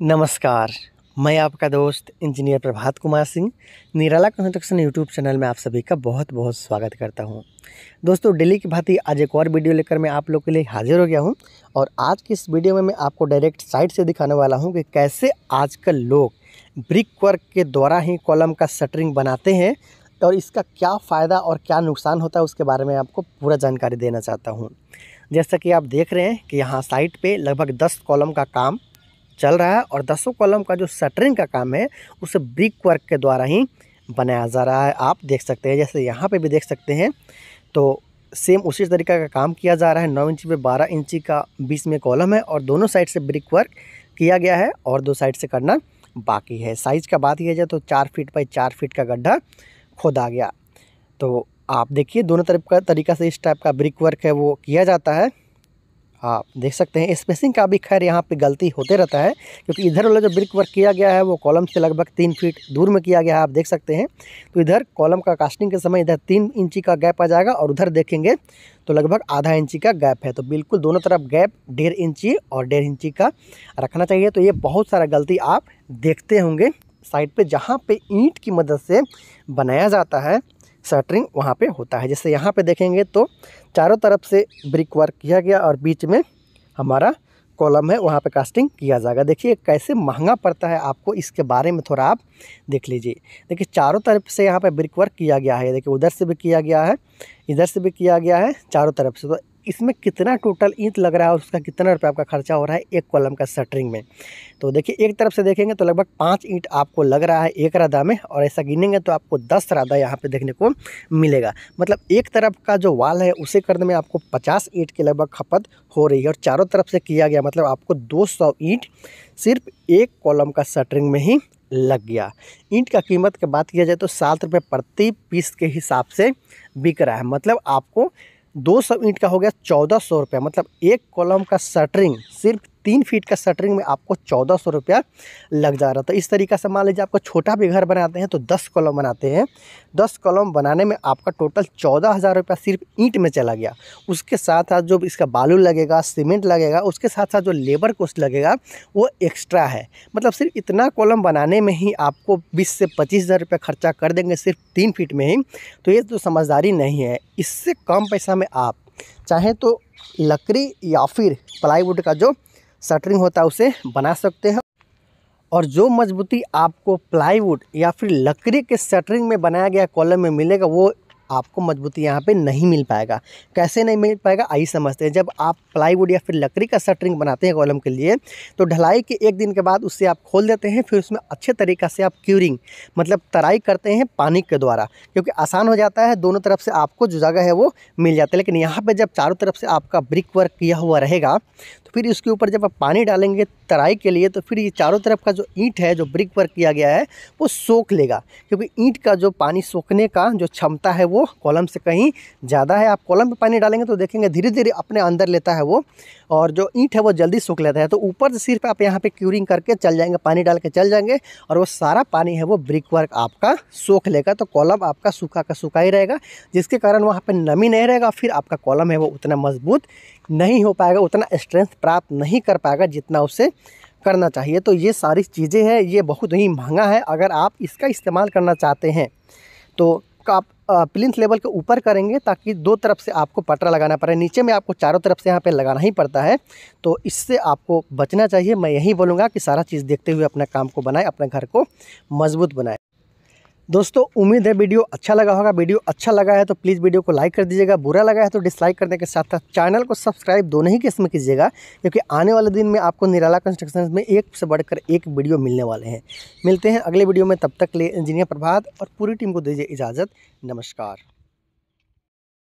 नमस्कार, मैं आपका दोस्त engineer Prabhat Kumar Singh, Nirala construction YouTube channel में आप सभी का बहुत बहुत स्वागत करता हूँ। दोस्तों, डेली की भांति आज एक और वीडियो लेकर मैं आप लोग के लिए हाजिर हो गया हूँ और आज की इस वीडियो में मैं आपको डायरेक्ट साइट से दिखाने वाला हूँ कि कैसे आजकल लोग ब्रिक वर्क के द्वारा ही कॉलम का शटरिंग बनाते हैं और इसका क्या फ़ायदा और क्या नुकसान होता है उसके बारे में आपको पूरा जानकारी देना चाहता हूँ। जैसा कि आप देख रहे हैं कि यहाँ साइट पर लगभग दस कॉलम का काम चल रहा है और दसों कॉलम का जो शटरिंग का काम है, उसे ब्रिक वर्क के द्वारा ही बनाया जा रहा है। आप देख सकते हैं, जैसे यहाँ पे भी देख सकते हैं तो सेम उसी तरीके का काम किया जा रहा है। नौ इंची पे बारह इंची का बीच में कॉलम है और दोनों साइड से ब्रिक वर्क किया गया है और दो साइड से करना बाकी है। साइज़ का बात किया जाए तो चार फीट बाई चार फीट का गड्ढा खोदा गया। तो आप देखिए, दोनों तरफ़ का तरीका से इस टाइप का ब्रिक वर्क है, वो किया जाता है। आप देख सकते हैं। स्पेसिंग का भी खैर यहाँ पे गलती होते रहता है, क्योंकि इधर वाला जो ब्रिक वर्क किया गया है, वो कॉलम से लगभग तीन फीट दूर में किया गया है, आप देख सकते हैं। तो इधर कॉलम का कास्टिंग के समय इधर तीन इंची का गैप आ जाएगा और उधर देखेंगे तो लगभग आधा इंची का गैप है। तो बिल्कुल दोनों तरफ़ गैप, डेढ़ इंची और डेढ़ इंची का रखना चाहिए। तो ये बहुत सारा गलती आप देखते होंगे साइड पर जहाँ पर ईंट की मदद से बनाया जाता है। शटरिंग वहाँ पे होता है। जैसे यहाँ पे देखेंगे तो चारों तरफ़ से ब्रिक वर्क किया गया और बीच में हमारा कॉलम है, वहाँ पे कास्टिंग किया जाएगा। देखिए कैसे महँगा पड़ता है आपको इसके बारे में थोड़ा आप देख लीजिए। देखिए चारों तरफ़ से यहाँ पे ब्रिक वर्क किया गया है। देखिए उधर से भी किया गया है, इधर से भी किया गया है, चारों तरफ़ से। तो इसमें कितना टोटल ईंट लग रहा है और उसका कितना रुपये आपका खर्चा हो रहा है एक कॉलम का शटरिंग में? तो देखिए, एक तरफ़ से देखेंगे तो लगभग पाँच ईंट आपको लग रहा है एक रादा में और ऐसा गिनेंगे तो आपको दस रादा यहाँ पे देखने को मिलेगा। मतलब एक तरफ़ का जो वाल है, उसे करने में आपको पचास ईंट के लगभग खपत हो रही है और चारों तरफ़ से किया गया मतलब आपको दो सौ ईंट सिर्फ़ एक कॉलम का शटरिंग में ही लग गया। ईंट का कीमत की बात किया जाए तो सात रुपये प्रति पीस के हिसाब से बिक रहा है। मतलब आपको दो सौ ईंट का हो गया चौदह सौ रुपये। मतलब एक कॉलम का शटरिंग सिर्फ़ तीन फीट का शटरिंग में आपको चौदह सौ रुपया लग जा रहा था इस तरीका से मान लीजिए आपको छोटा भी घर बनाते हैं तो दस कॉलम बनाते हैं। दस कॉलम बनाने में आपका टोटल चौदह हज़ार रुपया सिर्फ़ ईंट में चला गया। उसके साथ साथ जो इसका बालू लगेगा, सीमेंट लगेगा, उसके साथ साथ जो लेबर कॉस्ट लगेगा, वो एक्स्ट्रा है। मतलब सिर्फ़ इतना कॉलम बनाने में ही आपको बीस से पच्चीस हज़ार रुपया खर्चा कर देंगे सिर्फ़ तीन फीट में ही। तो ये तो समझदारी नहीं है। इससे कम पैसा में आप चाहें तो लकड़ी या फिर प्लाईवुड का जो शटरिंग होता है, उसे बना सकते हैं। और जो मजबूती आपको प्लाईवुड या फिर लकड़ी के शटरिंग में बनाया गया कॉलम में मिलेगा, वो आपको मजबूती यहाँ पे नहीं मिल पाएगा। कैसे नहीं मिल पाएगा? आइए समझते हैं। जब आप प्लाईवुड या फिर लकड़ी का शटरिंग बनाते हैं कॉलम के लिए तो ढलाई के एक दिन के बाद उससे आप खोल देते हैं, फिर उसमें अच्छे तरीक़ा से आप क्यूरिंग मतलब तराई करते हैं पानी के द्वारा, क्योंकि आसान हो जाता है। दोनों तरफ़ से आपको जो जगह है वो मिल जाता है। लेकिन यहाँ पर जब चारों तरफ़ से आपका ब्रिक वर्क किया हुआ रहेगा तो फिर इसके ऊपर जब आप पानी डालेंगे तराई के लिए तो फिर ये चारों तरफ़ का जो ईंट है, जो ब्रिक वर्क किया गया है, वो सोख लेगा, क्योंकि ईंट का जो पानी सोखने का जो क्षमता है वो कॉलम से कहीं ज़्यादा है। आप कॉलम पे पानी डालेंगे तो देखेंगे धीरे धीरे अपने अंदर लेता है वो, और जो ईंट है वो जल्दी सूख लेता है। तो ऊपर से सिर्फ़ आप यहाँ पे क्यूरिंग करके चल जाएँगे, पानी डाल के चल जाएँगे, और वो सारा पानी है वो ब्रिक वर्क आपका सोख लेगा। तो कॉलम आपका सूखा का सूखा ही रहेगा, जिसके कारण वहाँ पर नमी नहीं रहेगा, फिर आपका कॉलम है वो उतना मज़बूत नहीं हो पाएगा, उतना स्ट्रेंथ प्राप्त नहीं कर पाएगा जितना उसे करना चाहिए। तो ये सारी चीज़ें हैं, ये बहुत ही महँगा है। अगर आप इसका इस्तेमाल करना चाहते हैं तो आप प्लिंथ लेवल के ऊपर करेंगे ताकि दो तरफ़ से आपको पटरा लगाना पड़े। नीचे में आपको चारों तरफ़ से यहाँ पे लगाना ही पड़ता है। तो इससे आपको बचना चाहिए। मैं यही बोलूँगा कि सारा चीज़ देखते हुए अपने काम को बनाए, अपने घर को मज़बूत बनाए। दोस्तों, उम्मीद है वीडियो अच्छा लगा होगा। वीडियो अच्छा लगा है तो प्लीज़ वीडियो को लाइक कर दीजिएगा। बुरा लगा है तो डिसलाइक करने के साथ साथ चैनल को सब्सक्राइब दोनों ही किस्म कीजिएगा, क्योंकि आने वाले दिन में आपको निराला कंस्ट्रक्शन में एक से बढ़कर एक वीडियो मिलने वाले हैं। मिलते हैं अगले वीडियो में। तब तक ले इंजीनियर प्रभात और पूरी टीम को दीजिए इजाज़त। नमस्कार।